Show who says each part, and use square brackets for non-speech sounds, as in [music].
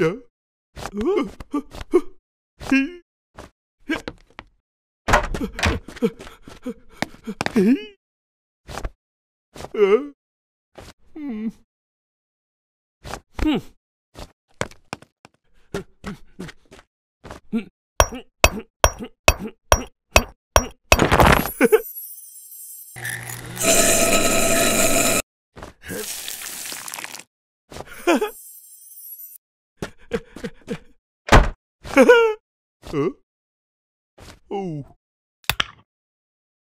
Speaker 1: 야. 어? [laughs] huh? Oh.